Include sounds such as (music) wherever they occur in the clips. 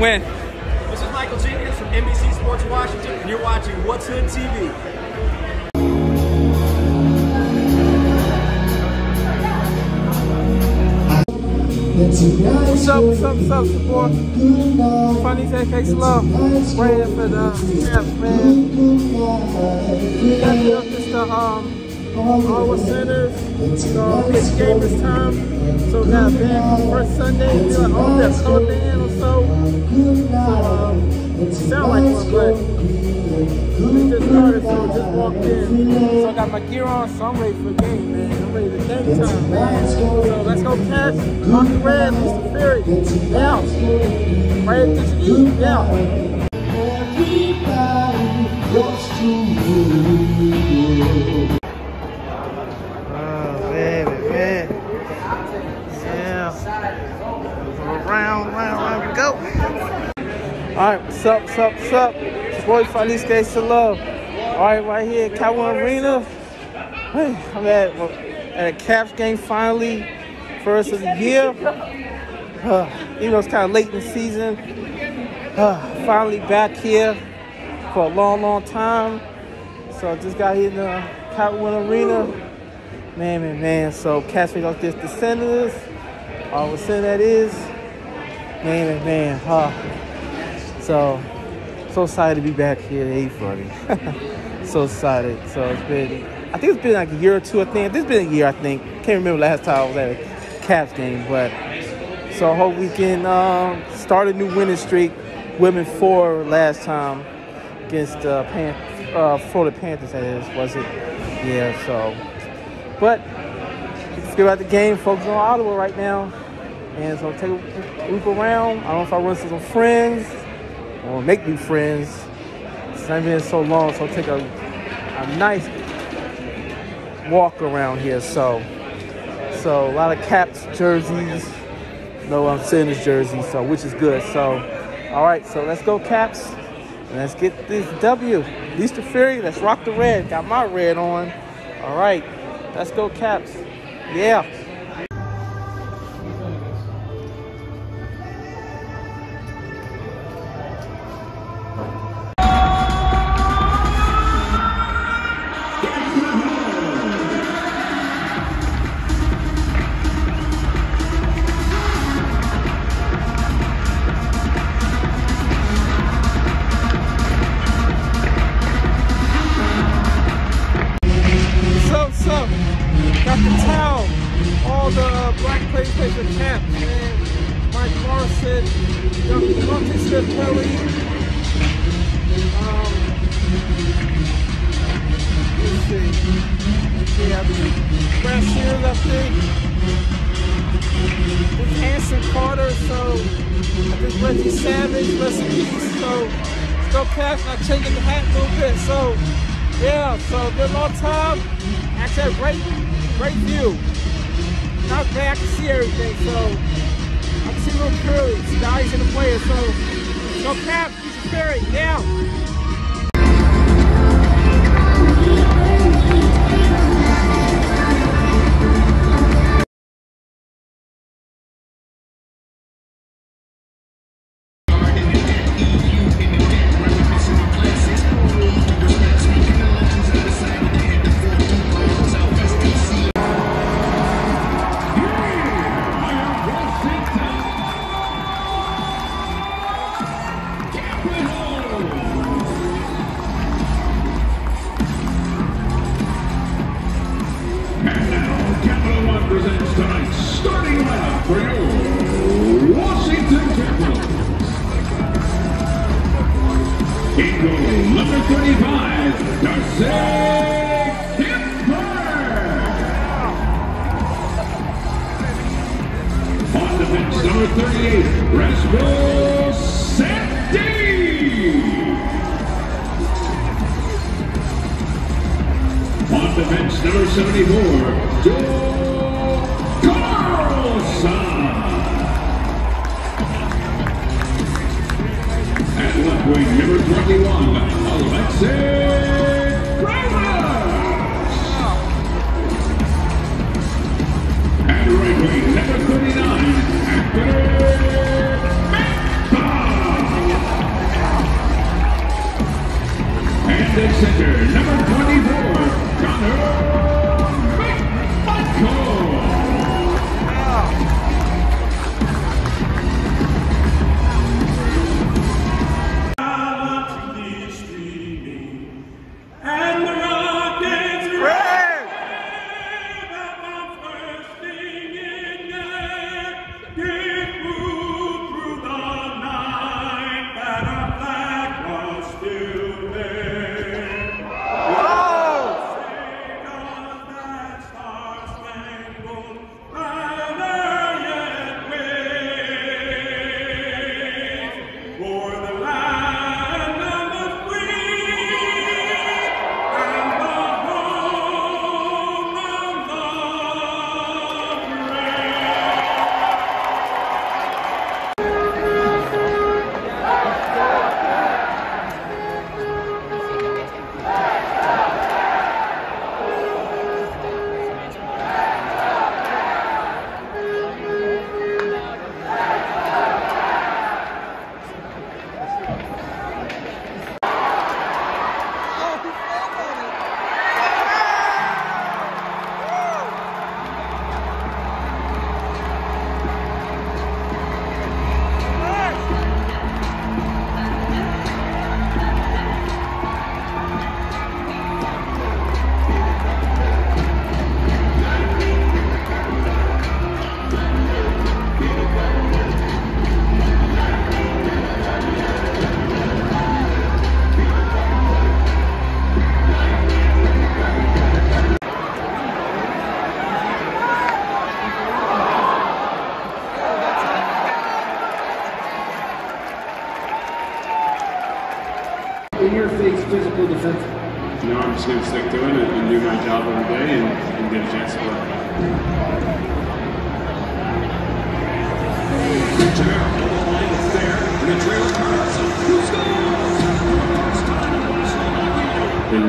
When? This is Michael Jenkins from NBC Sports Washington, and you're watching What's Hood TV. What's up, what's up, what's up, support? Funny AK Slow. Right here for the Cavs, man. Catching up this the um our centers. So it's game this time. So a band first Sunday. We like, oh, that color band or so. So um, sound like one, but we just started, so we just walked in. So I got my gear on, so I'm ready for the game, man. I'm ready to game time. So let's go catch the Red, Mr. Fury. Yeah. Ready to eat, yeah. Oh, All right, what's up, what's up, what's up? It's boy Feliz to love. All right, right here at Cowboy Arena. I'm at, at a Caps game finally, first of the year. Uh, even though it's kind of late in the season, uh, finally back here for a long, long time. So I just got here in the Cowboy Arena. Man, man, man. So Caps face off this the Senators. Uh, what center that is. Man, man, man. Uh, so, so excited to be back here at 840. (laughs) so excited. So it's been, I think it's been like a year or two, I think. This has been a year, I think. Can't remember last time I was at a Caps game, but so I hope we can um, start a new winning streak. Women four last time against uh, Pan- uh, Florida Panthers, that is, was it? Yeah, so. But let's get about the game. Focus on Ottawa right now. And so take a loop around. I don't know if I run into some friends or make new friends. It's not been so long, so I'll take a, a nice walk around here. So, so a lot of caps, jerseys. No, I'm this jersey, so which is good. So, all right, so let's go Caps. Let's get this W. Easter Fury, let's rock the red. Got my red on. All right, let's go Caps. Yeah. Yeah, so good long time. Actually, a great, great view. Not bad, I can see everything, so I can see little curly, skies in the players, so go cap, Future Ferry, yeah. Presents tonight's starting lineup for your Washington Capitals. In goal, number 35, Darcy Kuemper. On defense, number 38, Rasmus Sandin. On defense, number 74, Joe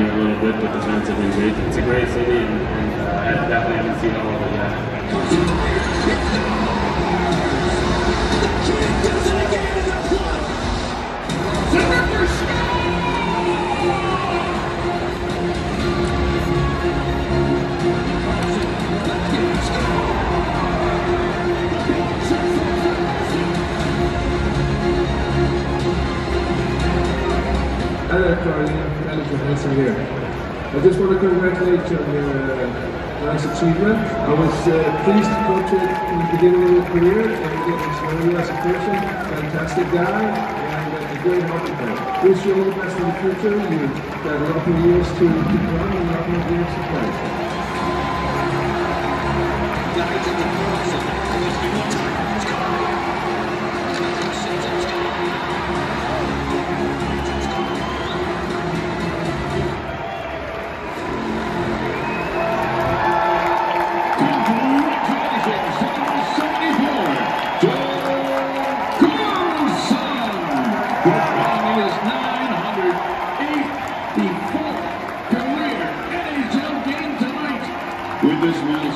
A little bit, but defensively weak. It's a great city, and, and uh, I definitely haven't seen all of it yet. Hello, Carolina. Here. I just want to congratulate you on your uh, nice achievement. I was uh, pleased to coach you in the beginning of your career and getting to know you as person. Fantastic guy and uh, a great hockey. Wish you all the best in the future. You've got a lot of years to, come and a lot more years to play.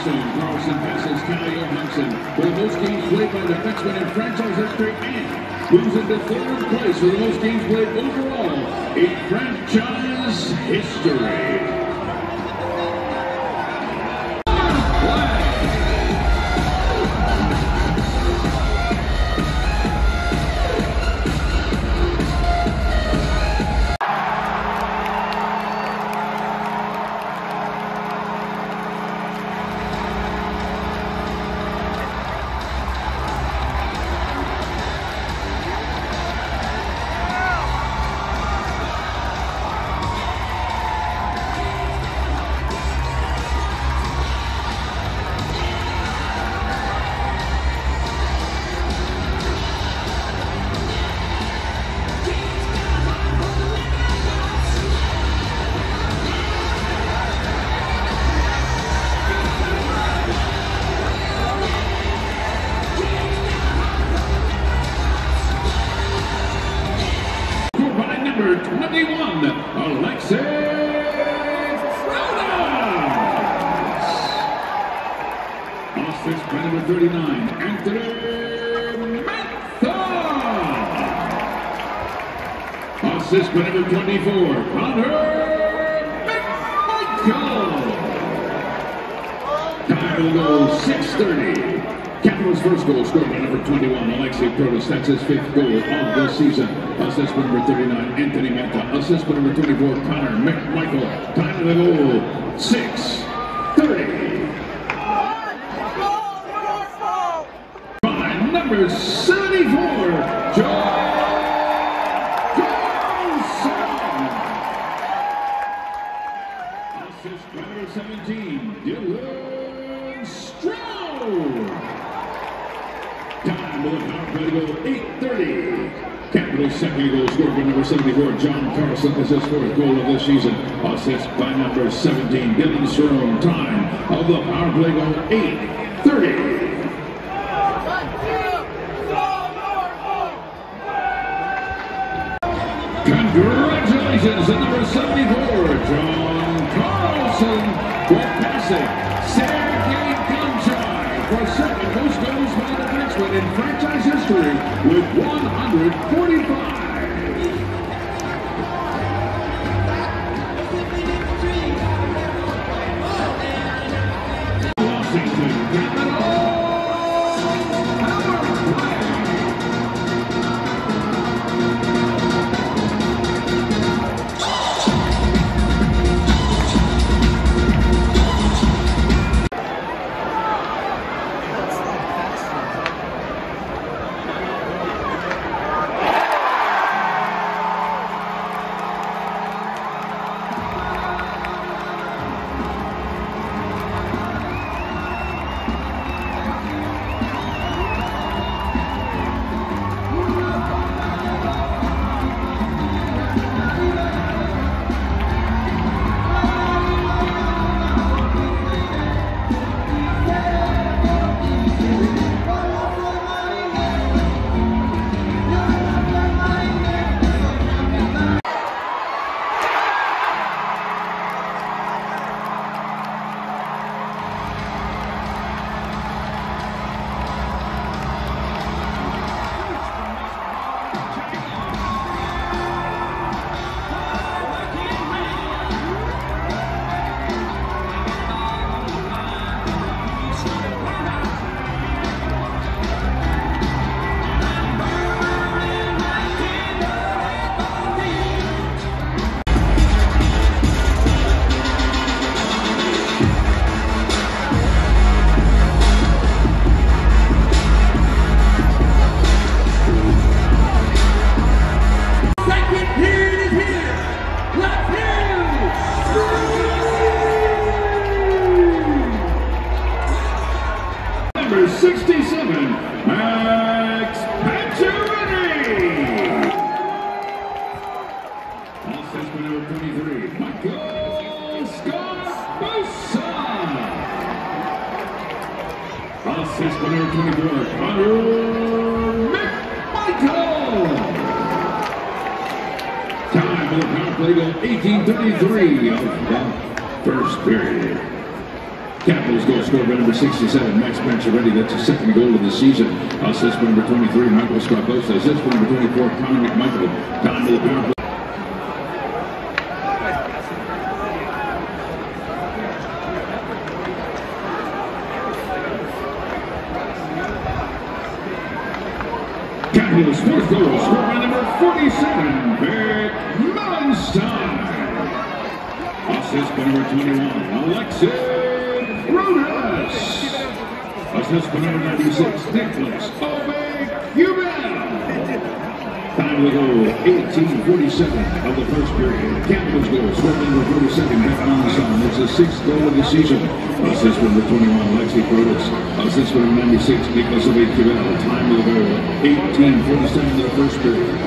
Carlson passes Calle Johansson for the most games played by defenseman in franchise history and moves into third place for the most games played overall in franchise history. Assist number 24, Connor go. Time will go 6.30. Capitals' first goal scored by number 21, Aliaksei Protas. That's his fifth goal of the season. Assist number 39, Anthony Mantha. Assist number 24, Connor McMichael. Time of goal, 6.30. By number Capitals' second goal scored by number 74, John Carlson. This is his fourth goal of this season. Assist by number 17, Dylan Strome. Time of the power play goal, 8.30. Congratulations to number 74, John Carlson, for passing Sergei Gonchar for second most goals by the defenseman in franchise with 145. Assist for their 24, Connor McMichael. Time for the power play goal, 1833 of the first period. Capitals goal scorer number 67, Max Pacioretty. That's his second goal of the season. Assist number 23, Michael Sgarbossa. Assist number 24, Connor McMichael. Time for the power play. Number 47, Beck Malenstyn. Assist number 21, Aliaksei Protas. Assist number 96, Nicolas Aube-Kubel. Time the goal, 1847 of the first period. Capitals goal, scored by number 47, Beck Malenstyn. That's the sixth goal of the season. Assist number 21, Aliaksei Protas. Assist number 96, Nicolas Aube-Kubel. Time the goal, 1847 of the first period.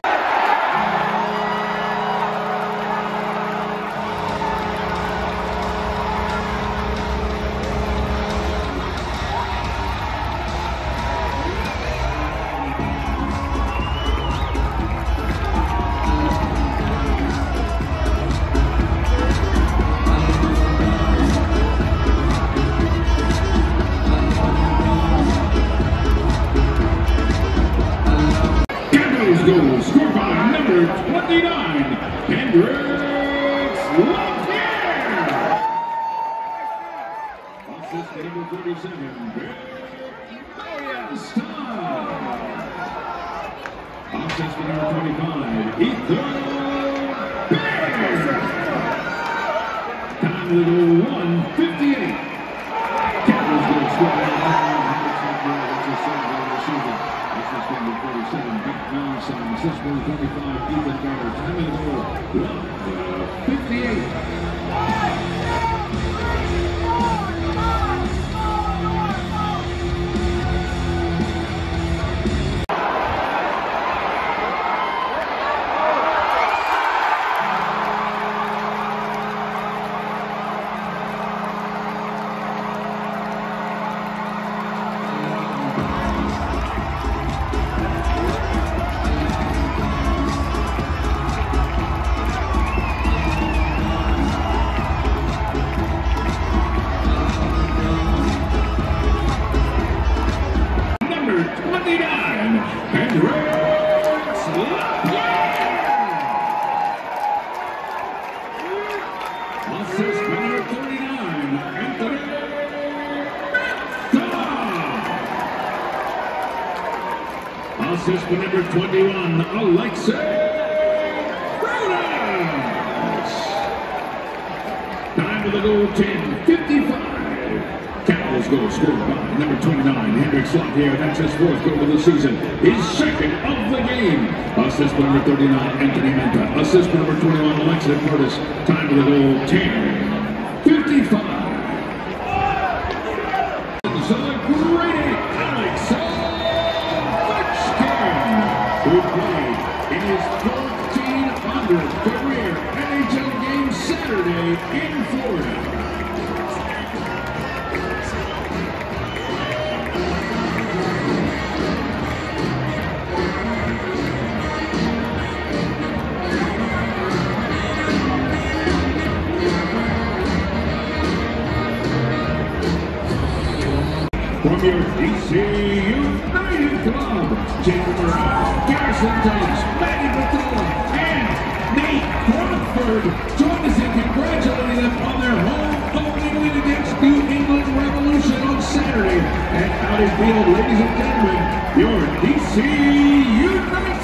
Time to go 158. Capitals go score That's a seven goal of the season. Assist number 47, Beck Malenstyn. Assist number 25, Ethan Bear. Time to go 158. Nine. Hendrix up here. That's his fourth goal of the season. His second of the game. Assist number 39, Anthony Mantha. Assist number 21, Alexis Curtis. Time for the goal, 10. 55. who played in his 1,400th career NHL game Saturday in From your DC United Club, Jacob Moran, Garrison Thomas, Matty Bethune, and Nate Crawford. Join us in congratulating them on their home opening win against New England Revolution on Saturday at Audi Field. Ladies and gentlemen, your DC United.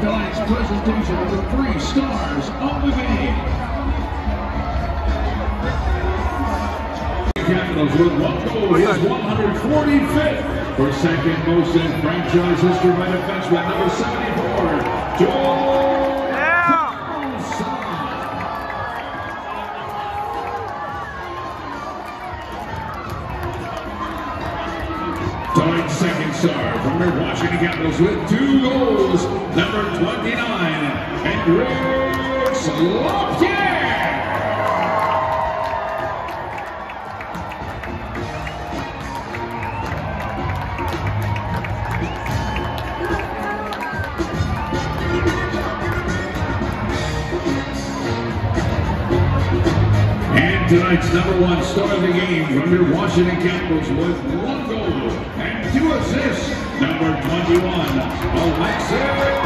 Tonight's presentation of the three stars of the game. Capitals Capitals with one goal. His 145th for second most in franchise history by defenseman number 74, Joel Washington Capitals with two goals, number 29, Henrik Slotkin. And tonight's number one star of the game from your Washington Capitals with one goal assists, number 21, Alexis